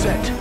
Set.